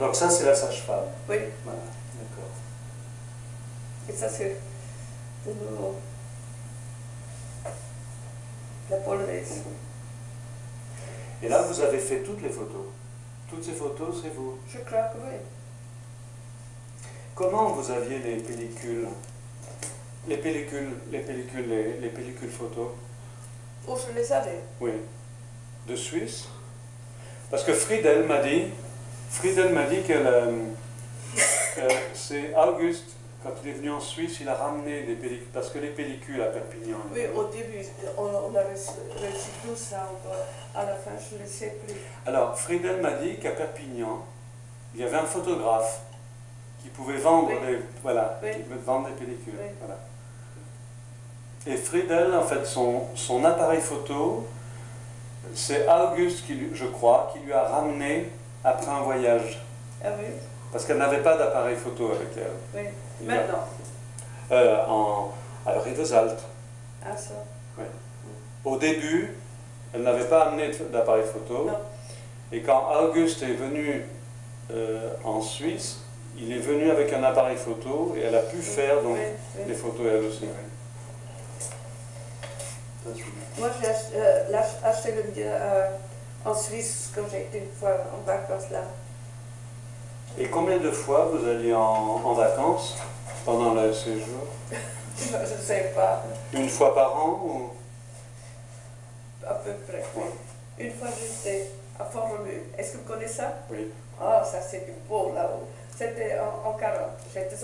Donc ça, c'est la sage-femme. Oui, Voilà, d'accord. et ça c'est de nouveau la polonaise. Et là, vous avez fait toutes les photos. Toutes ces photos, c'est vous. Je crois que oui. Comment vous aviez les pellicules Les pellicules, les pellicules, les, les pellicules photos? Où je les avais. Oui. De Suisse? Parce que Friedel m'a dit, Friedel m'a dit que, que c'est Auguste, quand il est venu en Suisse, il a ramené des pellicules, parce que les pellicules à Perpignan. Oui, au début, on, on a reçu, tout ça encore. À la fin, je ne sais plus. Alors, Friedel m'a dit qu'à Perpignan, il y avait un photographe qui pouvait vendre Oui. des, voilà, Oui. qui vendre des pellicules. Oui. Voilà. Et Friedel, en fait, son, son appareil photo, c'est Auguste, qui, je crois, qui lui a ramené après un voyage. Ah oui, Parce qu'elle n'avait pas d'appareil photo avec elle. oui. Il y a- Maintenant. Euh, en, à Rivesalt. Ah ça. Au début, elle n'avait pas amené d'appareil photo. Non. Et quand Auguste est venu euh, en Suisse, il est venu avec un appareil photo et elle a pu faire donc, Oui, oui. les photos elle aussi. Moi, j'ai ach- euh, acheté le euh, en Suisse quand j'ai été une fois en vacances là. Et combien de fois vous alliez en, en vacances pendant le séjour? Je ne sais pas, Une fois par an ou... à peu près. oui. Une fois, j'étais à Fort-Romeu. Est-ce que vous connaissez ça? Oui. Ah, ça c'était beau là-haut. C'était en, en 40. J'étais